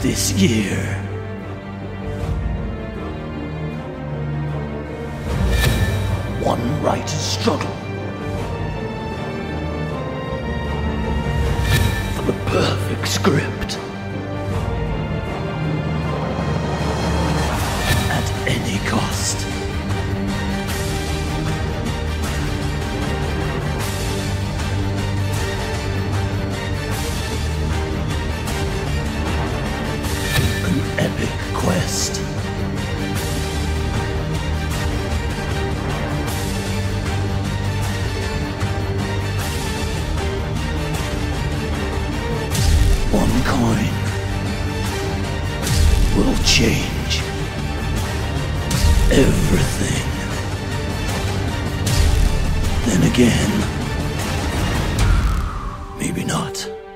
this year. One writer's struggle for the perfect script. At any cost. Epic quest. One coin will change everything. Then again, maybe not.